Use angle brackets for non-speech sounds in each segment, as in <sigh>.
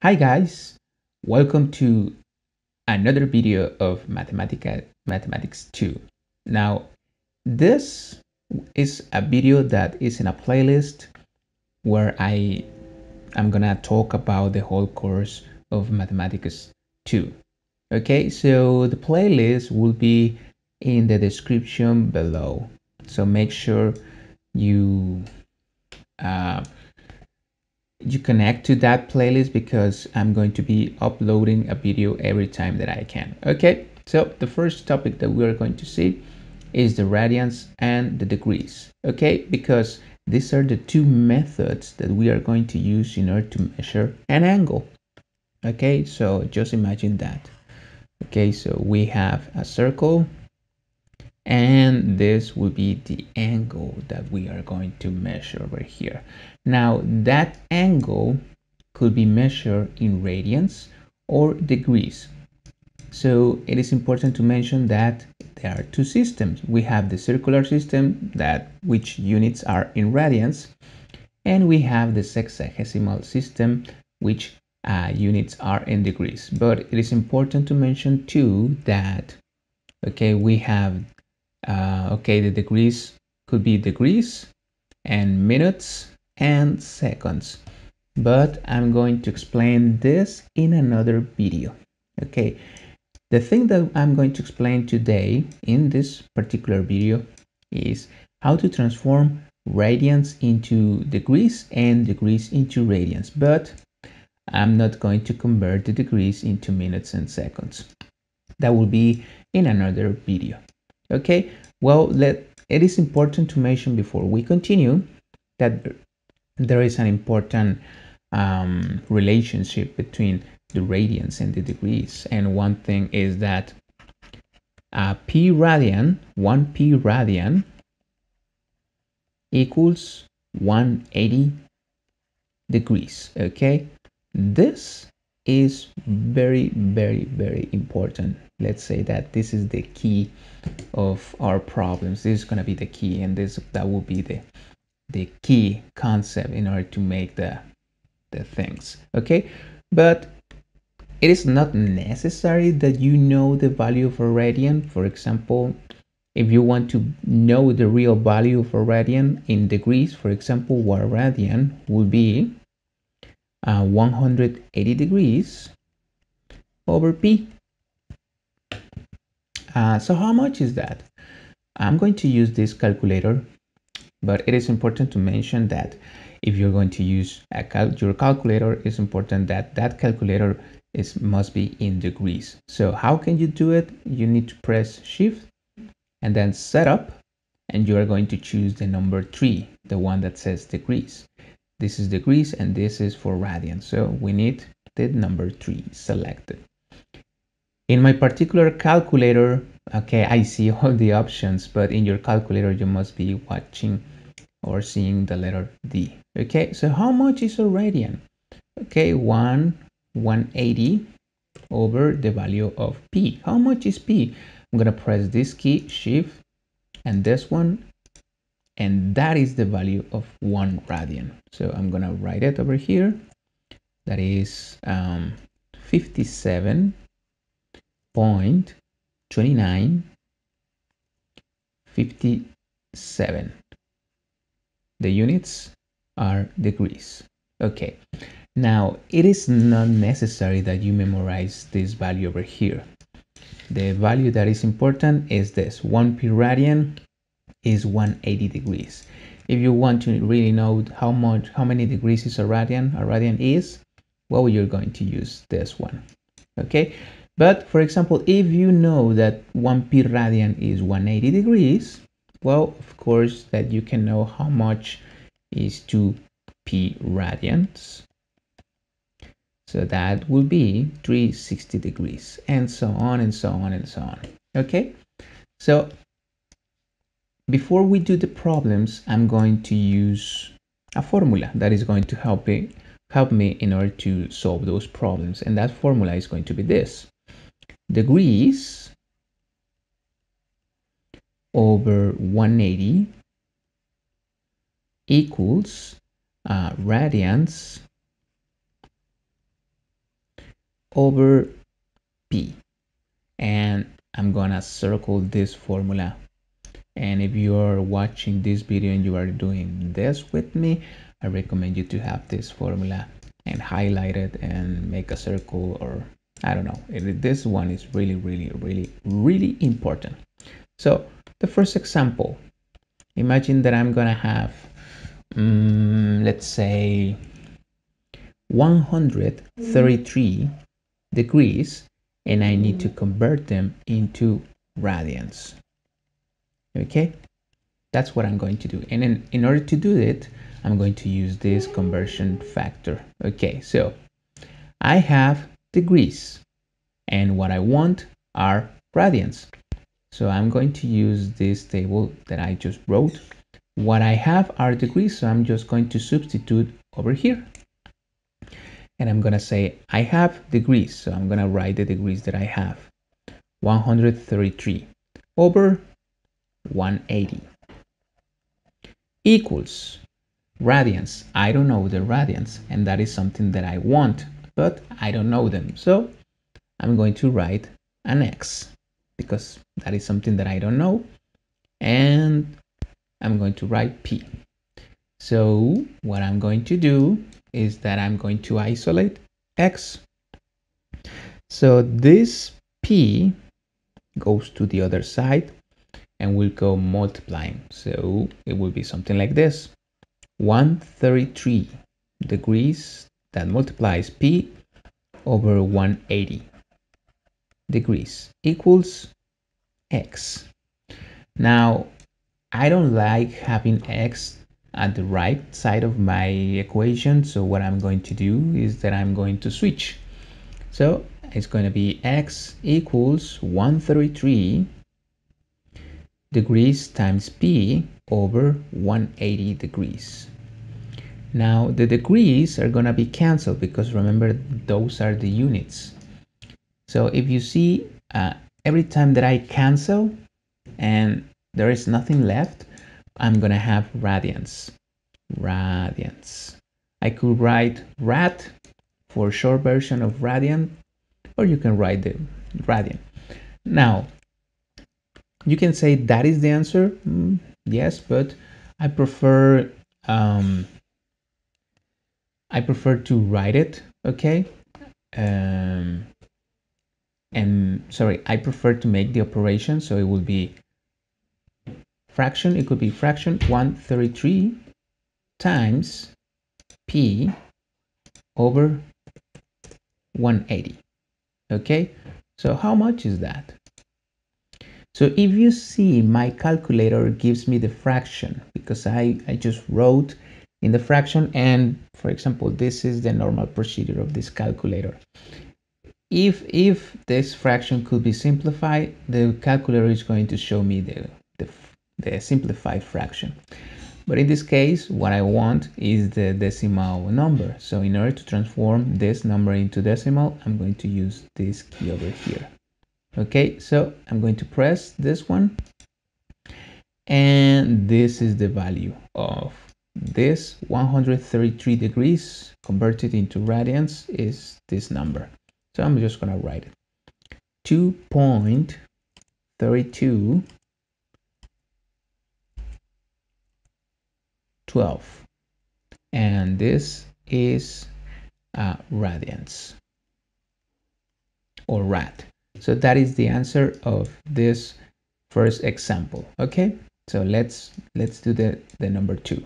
Hi guys, welcome to another video of Mathematica, Mathematics 2. Now, this is a video that is in a playlist where I am gonna talk about the whole course of Mathematics 2. Okay, so the playlist will be in the description below. So make sure you you connect to that playlist because I'm going to be uploading a video every time that I can. Okay, so the first topic that we're going to see is the radians and the degrees. Okay, because these are the two methods that we are going to use in order to measure an angle. Okay, so just imagine that. Okay, so we have a circle and this will be the angle that we are going to measure over here. Now that angle could be measured in radians or degrees. So it is important to mention that there are two systems. We have the circular system that which units are in radians and we have the sexagesimal system which uh, units are in degrees. But it is important to mention too that okay we have uh, okay the degrees could be degrees and minutes and seconds. But I'm going to explain this in another video. Okay the thing that I'm going to explain today in this particular video is how to transform radians into degrees and degrees into radians. But I'm not going to convert the degrees into minutes and seconds. That will be in another video okay? Well let it is important to mention before we continue that there is an important um, relationship between the radians and the degrees. And one thing is that uh, p radian 1 p radian equals 180 degrees. Okay? This is very very very important. Let's say that this is the key of our problems. This is going to be the key and this that will be the the key concept in order to make the the things okay? But it is not necessary that you know the value of a radian. For example if you want to know the real value of a radian in degrees for example one radian will be uh, 180 degrees over p. Uh, so how much is that? I'm going to use this calculator but it is important to mention that if you're going to use cal your calculator it's important that that calculator is must be in degrees. So how can you do it? You need to press shift and then setup and you are going to choose the number three the one that says degrees this is degrees and this is for radians so we need the number three selected. In my particular calculator okay i see <laughs> all the options but in your calculator you must be watching or seeing the letter d. Okay so how much is a radian okay 1 180 over the value of p. How much is p? I'm gonna press this key shift and this one and that is the value of one radian. So i'm gonna write it over here. That is um, 57 point 29 57 the units are degrees okay. Now it is not necessary that you memorize this value over here. The value that is important is this 1 p radian is 180 degrees if you want to really know how much how many degrees is a radian a radian is well you're going to use this one okay but for example, if you know that 1p radian is 180 degrees, well, of course, that you can know how much is 2p radians. So that will be 360 degrees and so on and so on and so on. Okay, so before we do the problems, I'm going to use a formula that is going to help me, help me in order to solve those problems. And that formula is going to be this degrees over 180 equals uh, radians over p and I'm gonna circle this formula and if you're watching this video and you are doing this with me I recommend you to have this formula and highlight it and make a circle or I don't know. This one is really really really really important. So the first example. Imagine that I'm gonna have um, let's say 133 degrees and I need to convert them into radians okay? That's what I'm going to do. And in, in order to do it I'm going to use this conversion factor. Okay so I have degrees and what I want are radians so I'm going to use this table that I just wrote. What I have are degrees so I'm just going to substitute over here. And I'm gonna say I have degrees so I'm gonna write the degrees that I have. 133 over 180 equals radians. I don't know the radians and that is something that I want, but I don't know them. So I'm going to write an X because that is something that I don't know. And I'm going to write P. So what I'm going to do is that I'm going to isolate X. So this P goes to the other side and we'll go multiplying. So it will be something like this. 133 degrees that multiplies P over 180 degrees equals X. Now, I don't like having X at the right side of my equation. So what I'm going to do is that I'm going to switch. So it's going to be X equals 133 degrees times p over 180 degrees. Now the degrees are going to be canceled because remember those are the units. So if you see uh, every time that I cancel and there is nothing left, I'm going to have radians. Radians. I could write rad for short version of radian or you can write the radian. Now you can say that is the answer mm, yes but i prefer um, i prefer to write it okay? Um, and sorry i prefer to make the operation so it will be fraction it could be fraction 133 times p over 180 okay? So how much is that so if you see my calculator gives me the fraction because I, I just wrote in the fraction and for example this is the normal procedure of this calculator. If, if this fraction could be simplified the calculator is going to show me the, the, the simplified fraction. But in this case, what I want is the decimal number. So in order to transform this number into decimal, I'm going to use this key over here okay so i'm going to press this one. And this is the value of this. 133 degrees converted into radians is this number. So i'm just going to write it. 2.32 12 and this is uh, radians. Or rad so that is the answer of this first example. Okay, so let's let's do the, the number two.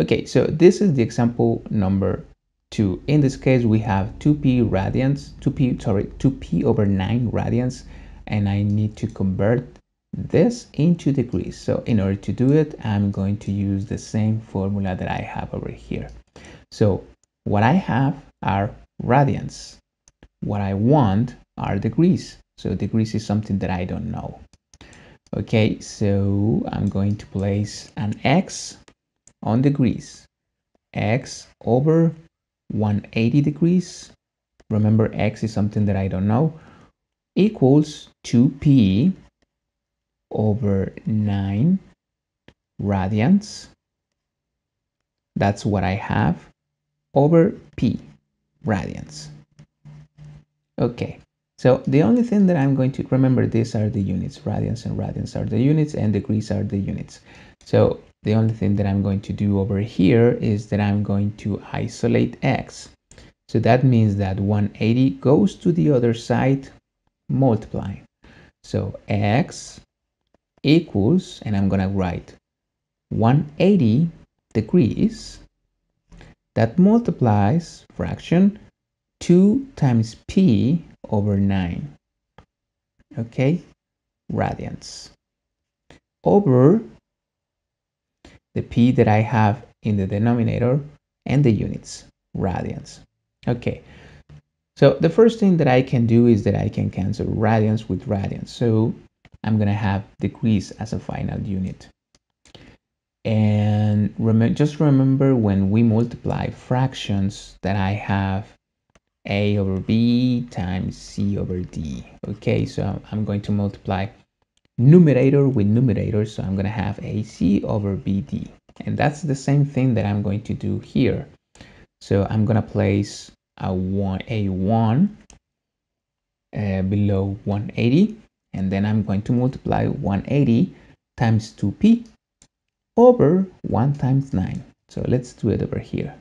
Okay, so this is the example number two. In this case, we have 2p radians, 2p, sorry, 2p over 9 radians, and I need to convert this into degrees. So in order to do it, I'm going to use the same formula that I have over here. So what I have are radians. What I want are degrees. So degrees is something that I don't know. Okay, so I'm going to place an X on degrees. X over 180 degrees. Remember, X is something that I don't know. Equals 2P over 9 radians. That's what I have over P radians. Okay, so the only thing that I'm going to remember, these are the units, radians and radians are the units and degrees are the units. So the only thing that I'm going to do over here is that I'm going to isolate x. So that means that 180 goes to the other side multiplying. So x equals, and I'm gonna write 180 degrees that multiplies fraction 2 times p over 9 okay? Radians. Over the p that I have in the denominator and the units. Radians. Okay. So the first thing that I can do is that I can cancel radians with radians. So I'm gonna have degrees as a final unit. And rem just remember when we multiply fractions that I have a over b times c over d. Okay so I'm going to multiply numerator with numerator. So I'm going to have ac over bd and that's the same thing that I'm going to do here. So I'm going to place a one a one uh, below 180 and then I'm going to multiply 180 times 2p over 1 times 9 so let's do it over here.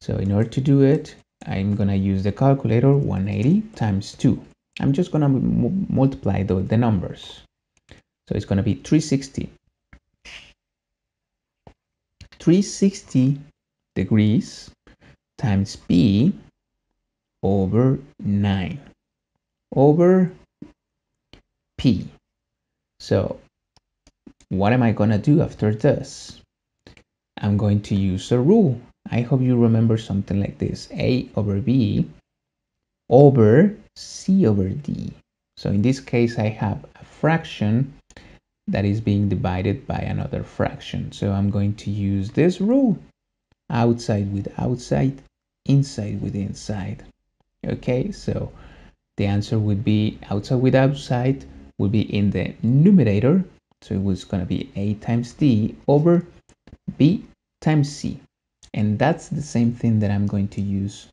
So in order to do it I'm gonna use the calculator 180 times 2 I'm just gonna multiply the, the numbers so it's to be 360. 360 degrees times p over 9 over p. So what am I to do after this? I'm going to use a rule. I hope you remember something like this. A over B over C over D. So in this case, I have a fraction that is being divided by another fraction. So I'm going to use this rule, outside with outside, inside with inside. Okay, so the answer would be outside with outside would be in the numerator. So it was going to be A times D over B times C. And that's the same thing that I'm going to use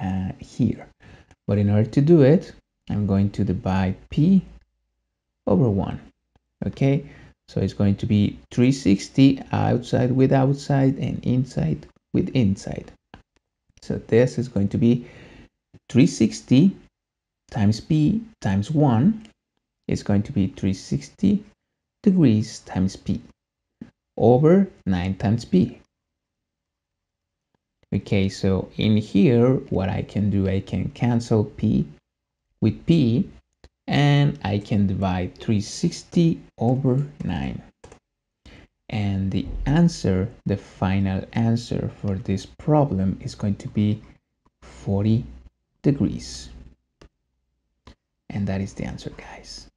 uh, here. But in order to do it, I'm going to divide P over 1 okay? So it's going to be 360 outside with outside and inside with inside. So this is going to be 360 times p times 1 is going to be 360 degrees times p over 9 times p okay so in here what I can do I can cancel p with p and I can divide 360 over 9 and the answer the final answer for this problem is going to be 40 degrees. And that is the answer guys.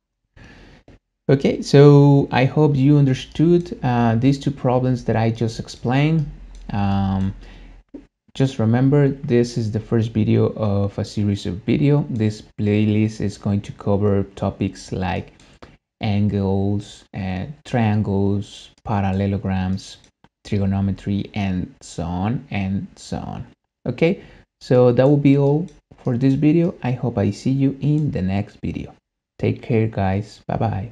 Okay so I hope you understood uh, these two problems that I just explained. Um, just remember this is the first video of a series of video. This playlist is going to cover topics like angles, uh, triangles, parallelograms, trigonometry, and so on and so on. Okay, so that will be all for this video. I hope I see you in the next video. Take care guys. Bye bye.